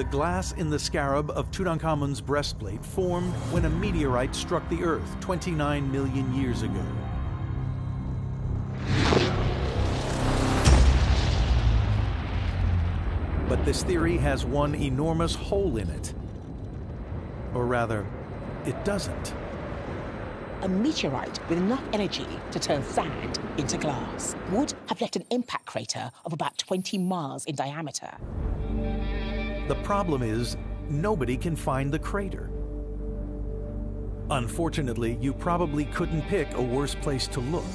The glass in the scarab of Tutankhamun's breastplate formed when a meteorite struck the Earth 29 million years ago. But this theory has one enormous hole in it. Or rather, it doesn't. A meteorite with enough energy to turn sand into glass would have left an impact crater of about 20 miles in diameter. The problem is, nobody can find the crater. Unfortunately, you probably couldn't pick a worse place to look.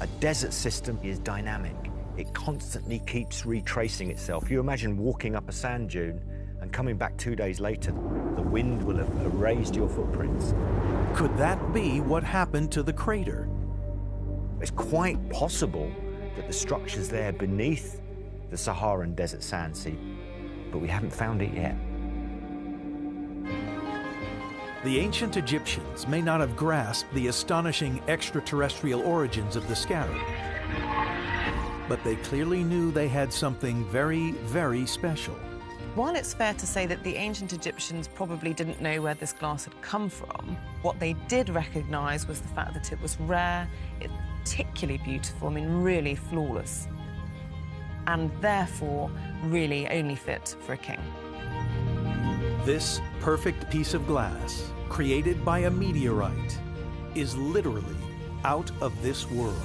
A desert system is dynamic. It constantly keeps retracing itself. You imagine walking up a sand dune and coming back two days later, the wind will have erased your footprints. Could that be what happened to the crater? It's quite possible that the structure's there beneath the Saharan desert sand sea, but we haven't found it yet. The ancient Egyptians may not have grasped the astonishing extraterrestrial origins of the scarab, but they clearly knew they had something very, very special. While it's fair to say that the ancient Egyptians probably didn't know where this glass had come from, what they did recognise was the fact that it was rare, it particularly beautiful, I mean, really flawless, and therefore really only fit for a king. This perfect piece of glass, created by a meteorite, is literally out of this world.